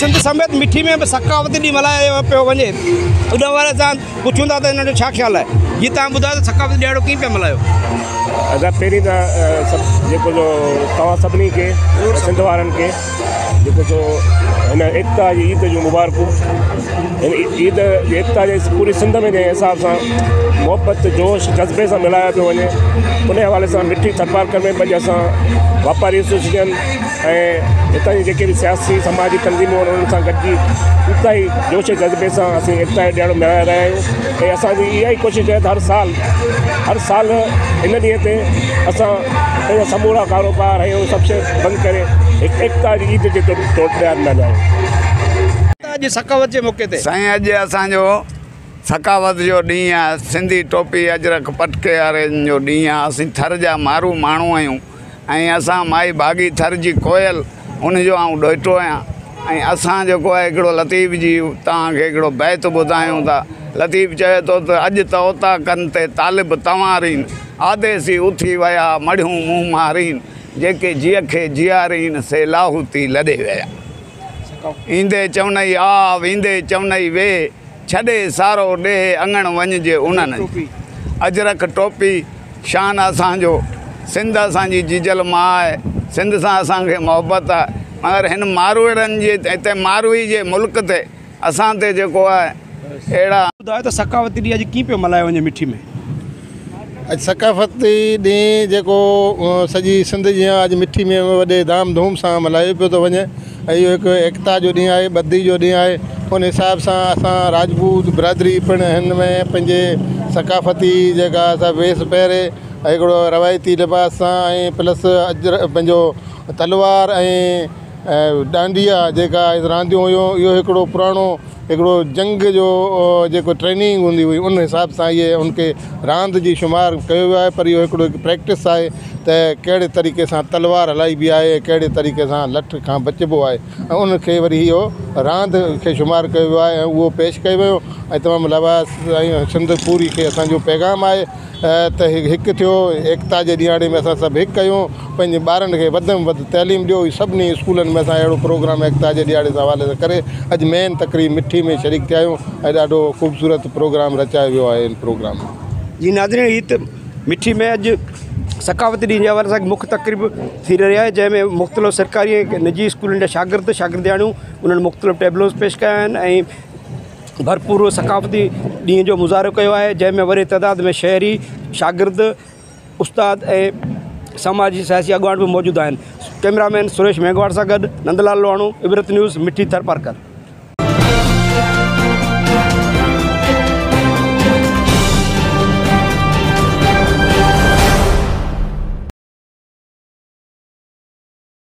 सिंध समेत मिठी में बि सकाफ़ती ॾींहुं मल्हायो पियो वञे उन बारे सां पुछूं था त हिन जो छा ख़्यालु आहे जीअं तव्हां ॿुधायो त सकाफ़त ॾियारो कीअं पिया मल्हायो अगरि पहिरीं त जेको तव्हां सभिनी खे सिंध वारनि खे जेको जो हिन एकता जी ईद जूं मुबारकूं हिन ईद एकता जे पूरी सिंध में जंहिं हिसाब सां मुहबत जोश जज़्बे सां मिलायो पियो वञे उन हवाले सां मिठी तकबार में पंहिंजे असां वापारी एसोसिएशन ऐं हितां जी जेके बि सियासी समाजी तनज़ीमूं आहिनि उन्हनि सां गॾिजी एकता ई जोश जज़्बे सां असीं एकता जो ॾियारो मिलाए रहिया आहियूं ऐं असांजी इहा ई कोशिशि आहे त हर साल हर साल हिन ॾींहं ते असां पंहिंजा समूरा कारोबार आहियूं सभु शइ बंदि करे एकतालीह तो टोटल सकावत मौक़े साईं सकावत जो ॾींहुं सिंधी टोपी अजरक पटके आरे जो ॾींहुं आहे थर जा मारू माण्हू आहियूं ऐं असां माई भागी थर जी कोयल उनजो आउं ॾोहिटो आहियां ऐं असां जेको आहे हिकिड़ो लतीफ़ जी तव्हांखे हिकिड़ो बैत ॿुधायूं था लतीफ़ चए थो त अॼु त उता कनि ते तालिब तवारीन आदेसी उथी विया मड़ियूं मुंहुं मारीन जेके जीअ खे जीआरीन से लाहूती लॾे विया ईंदे चवनई आ वेंदे चवनई वे छॾे सारो ॾे अङण वञिजे उन्हनि अजरक टोपी शान असांजो सिंध असांजी जीजल माउ आहे सिंध सां असांखे मोहबत आहे मगर हिन मारूड़नि जे हिते मारुई जे मुल्क ते असां ते जेको आहे अहिड़ा ॿुधायो त सकावती ॾींहुं अॼु कीअं पियो मल्हायो वञे मिठी में सकाफ़ती ॾींहुं जेको सॼी सिंध जी अॼु मिठी में वॾे धाम धूम सां मल्हायो पियो थो वञे ऐं इहो हिकु एकता जो ॾींहुं आहे ॿधी जो ॾींहुं आहे उन हिसाब सां असां राजपूत बिरादरी पिणु हिन में पंहिंजे सकाफ़ती जेका असां वेस पहिरे हिकिड़ो रवायती लिबास सां ऐं प्लस अजर पंहिंजो तलवार ऐं डांडिया जेका रांदियूं हुयूं इहो हिकिड़ो जंग जो जेको ट्रेनिंग हूंदी हुई उन हिसाब सां इहे उनखे रांदि जी शुमार कयो वियो आहे पर इहो हिकिड़ो प्रैक्टिस आहे त कहिड़े तरीक़े सां तलवार हलाइबी आहे कहिड़े तरीक़े सां लठ खां बचबो आहे ऐं उनखे वरी इहो रांदि खे शुमारु कयो वियो आहे ऐं उहो पेश कयो वियो ऐं तमामु लबास सिंध पूरी खे असांजो पैगाम आहे त हिकु थियो एकता जे ॾियारे में असां सभु हिकु कयूं पंहिंजे ॿारनि खे वधि में वधि तइलीम ॾियो सभिनी स्कूलनि में असां अहिड़ो प्रोग्राम एकता जे ॾियारे हवाले सां करे अॼु मेन तक़रीब मिठी में शरीक थिया आहियूं ऐं ॾाढो ख़ूबसूरत प्रोग्राम रचायो वियो आहे हिन प्रोग्राम जी नादरी हिते मिठी में अॼु सकाफ़ती ॾींहं जे वारे सां मुख्य तकरीब थी रही आहे जंहिंमें मुख़्तलिफ़ सरकारी निजी स्कूलनि जा शागिर्द वारियूं उन्हनि मुख़्तलिफ़ टेबलोस पेश कया आहिनि ऐं भरपूर सकाफ़ती ढी जो मुज़ारो किया है जैमें वरी तदाद में शहरी शागिर्द उस्ताद ए समाजी सियासी अॻुवाण भी मौजूदा कैमरामैन सुरेश मेघवाड़ सा गॾु नंदलाल लोहाणो इबरत न्यूज़ मिठी थरपारकर